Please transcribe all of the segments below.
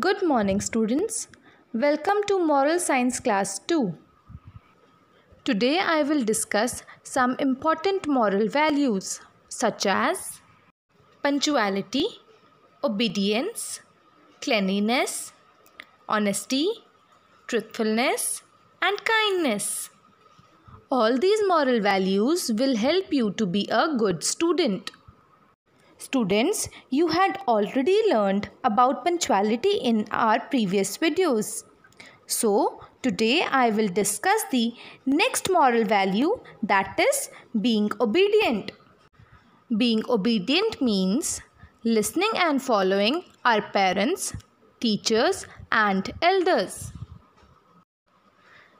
Good morning, students. Welcome to Moral Science Class 2. Today I will discuss some important moral values such as punctuality, obedience, cleanliness, honesty, truthfulness, and kindness. All these moral values will help you to be a good student. Students, you had already learned about punctuality in our previous videos. So, today I will discuss the next moral value that is being obedient. Being obedient means listening and following our parents, teachers, and elders.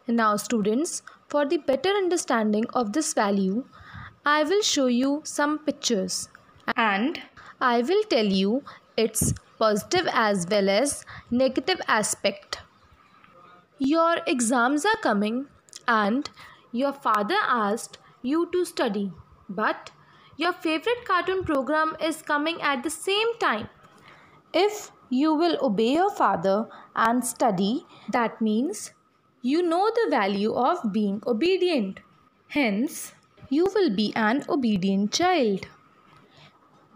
Now, students, for the better understanding of this value, I will show you some pictures and I will tell you its positive as well as negative aspect. Your exams are coming and your father asked you to study, but your favorite cartoon program is coming at the same time. If you will obey your father and study, that means you know the value of being obedient. Hence, you will be an obedient child.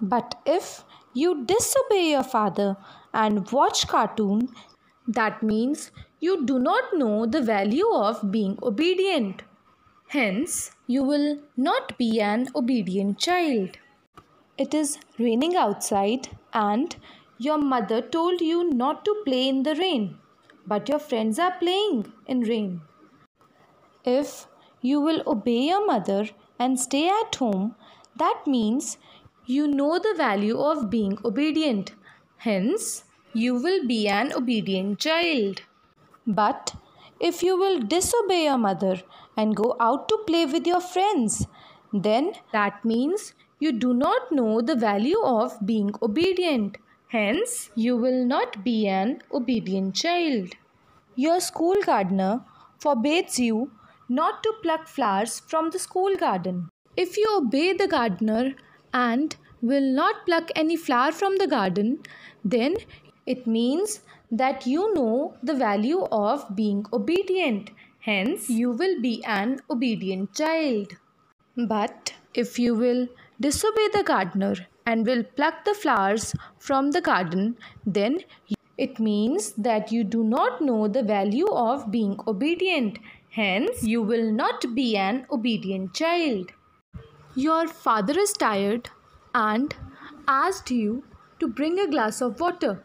But if you disobey your father and watch cartoon, that means you do not know the value of being obedient. Hence, you will not be an obedient child. It is raining outside and your mother told you not to play in the rain, but your friends are playing in rain. If you will obey your mother and stay at home, that means you know the value of being obedient. Hence, you will be an obedient child. But if you will disobey your mother and go out to play with your friends, then that means you do not know the value of being obedient. Hence, you will not be an obedient child. Your school gardener forbids you not to pluck flowers from the school garden. If you obey the gardener and will not pluck any flower from the garden, then it means that you know the value of being obedient. Hence, you will be an obedient child. But if you will disobey the gardener and will pluck the flowers from the garden, then it means that you do not know the value of being obedient. Hence, you will not be an obedient child. Your father is tired and asked you to bring a glass of water.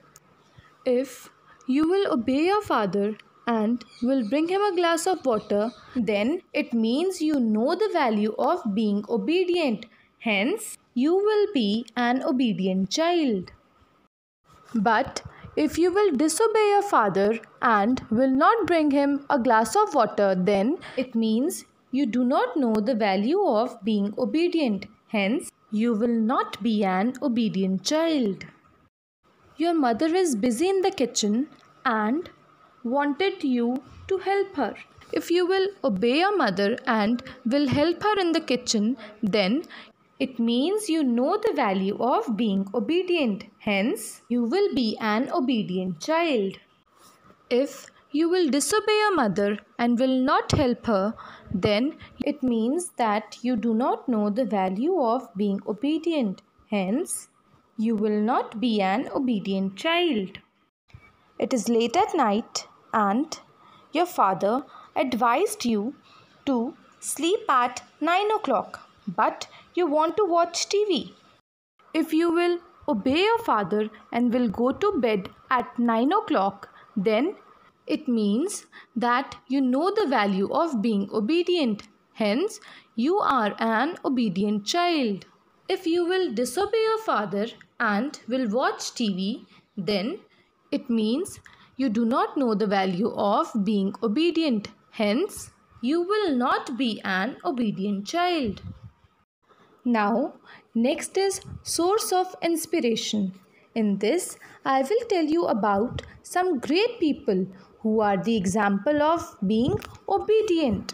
If you will obey your father and will bring him a glass of water, then it means you know the value of being obedient. Hence, you will be an obedient child. But if you will disobey your father and will not bring him a glass of water, then it means you do not know the value of being obedient. Hence, you will not be an obedient child. Your mother is busy in the kitchen and wanted you to help her. If you will obey your mother and will help her in the kitchen, then it means you know the value of being obedient. Hence, you will be an obedient child. If you will disobey your mother and will not help her, then it means that you do not know the value of being obedient. Hence, you will not be an obedient child. It is late at night and your father advised you to sleep at 9 o'clock, but you want to watch TV. If you will obey your father and will go to bed at 9 o'clock, then it means that you know the value of being obedient. Hence, you are an obedient child. If you will disobey your father and will watch TV, then it means you do not know the value of being obedient. Hence, you will not be an obedient child. Now, next is source of inspiration. In this, I will tell you about some great people who are the example of being obedient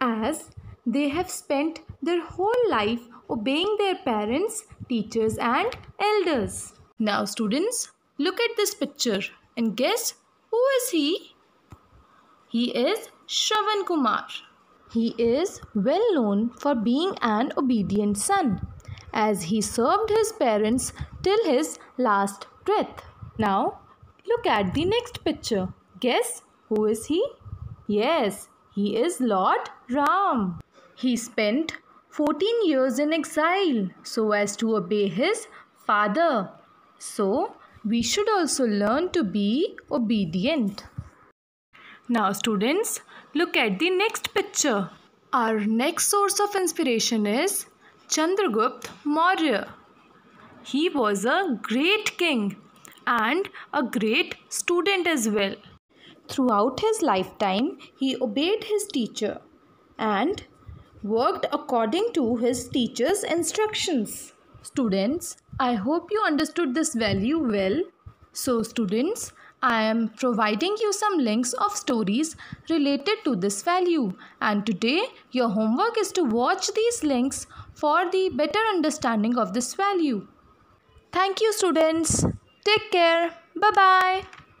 as they have spent their whole life obeying their parents, teachers and elders. Now students, look at this picture. And guess who is he? He is Shravan Kumar. He is well known for being an obedient son as he served his parents till his last breath. Now, look at the next picture. Guess who is he? Yes, he is Lord Ram. He spent 14 years in exile so as to obey his father. So, we should also learn to be obedient. Now, students, look at the next picture. Our next source of inspiration is Chandragupta Maurya. He was a great king and a great student as well. Throughout his lifetime, he obeyed his teacher and worked according to his teacher's instructions. Students, I hope you understood this value well. So, students, I am providing you some links of stories related to this value. And today, your homework is to watch these links for the better understanding of this value. Thank you, students. Take care. Bye bye.